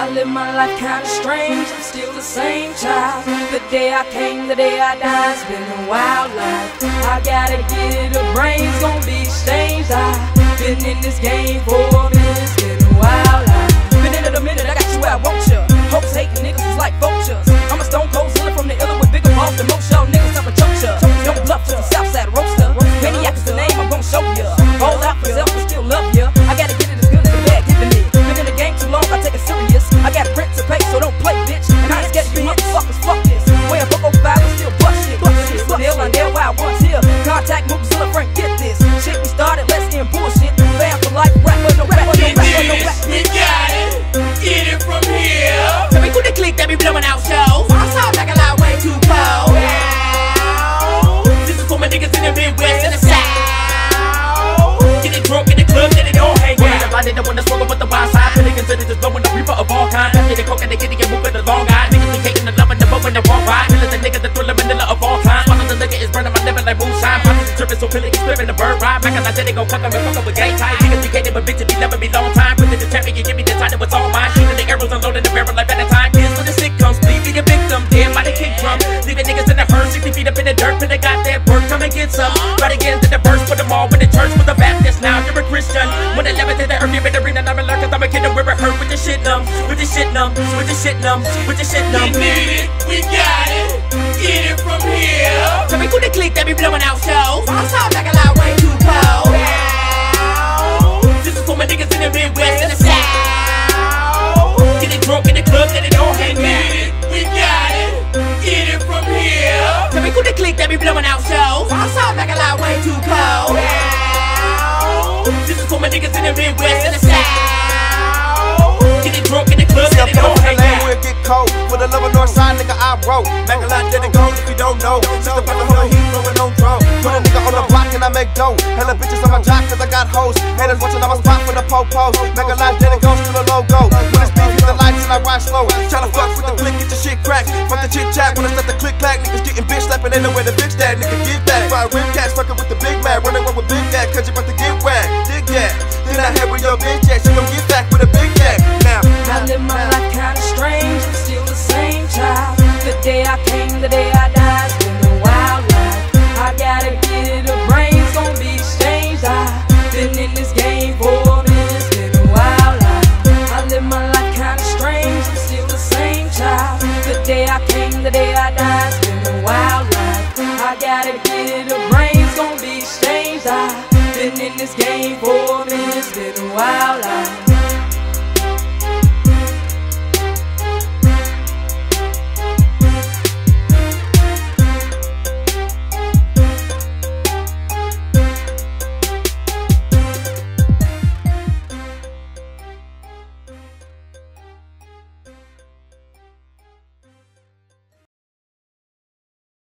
I live my life kinda strange, I'm still the same child. The day I came, the day I died, it's been a wild life. I gotta get it, the brain's gonna be exchanged. I've been in this game for the Midwest and the South. Get it drunk in the club, let it all hang out. the body that wanna struggle with the wild side, feeling considered just blowing the reaper of all kind. After the coke and they getting it moving the long eye. Niggas be taking the love and the bow and the walk by. Feeling the nigga, the thriller, vanilla of all time. Swallow the liquor is burning my liver like moonshine. Pockets is dripping, so feeling it's flipping the bird ride. Back as I said they gon' fuck up and fuck up with game tight. Niggas be hating, but bitches be loving me long time. Put the champion, you give me the that was all mine. Shooting the arrows, got that work. Come and get some. Right again to the verse, put them all in the church with the Baptist. Now you're a Christian. When I they levitate the earth, you better read I'm in lurk, cause I'm a kid and we're hurt with the shit numb. With the shit numb, with the shit numb, with the shit We numb. need it, we got it. Get it from here. Tell me who the click that be blowing out shows. I sound like a lot way too cold. Tell me who the click that be blowing out shows. I sound like a lot way too cold. This is for my niggas in the Midwest and the South. Get it drunk in the club, I'm it from hang out. it get cold. For the lower north side, nigga, I roll. Make a lot that it goes if you don't know. Just about the heat, blowing on drone. Put a nigga on the block and I make dough. Hella bitches on my jock cause I got hoes. Haters watching on my spot for the po-pos. Make a lot that it goes to the logo. When it's beef, hit the lights and I ride slow. Tryna fuck with the click, get your shit cracked. Bitch slapping, ain't nowhere for me. It's been a while. I